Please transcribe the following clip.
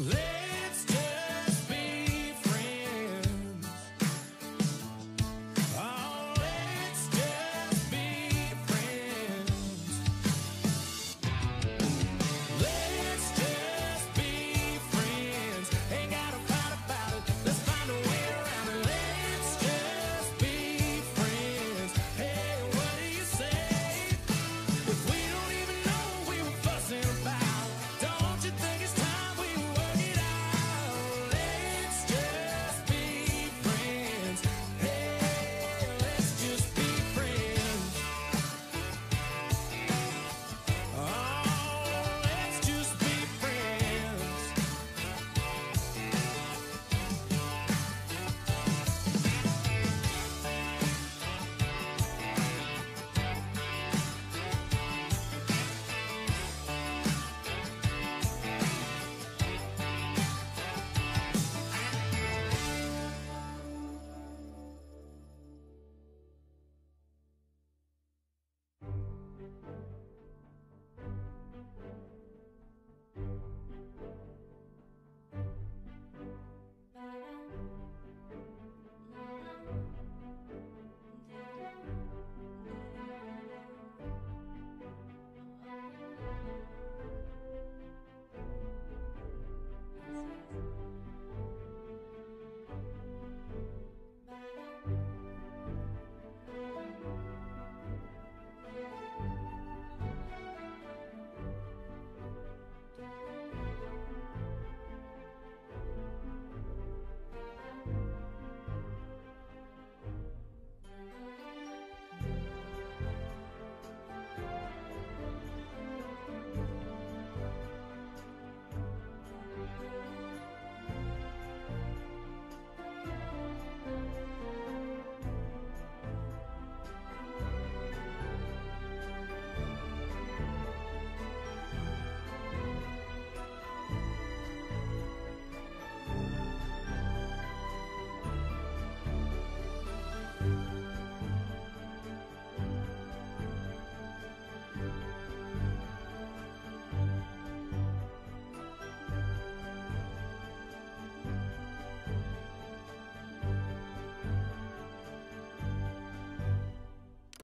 Let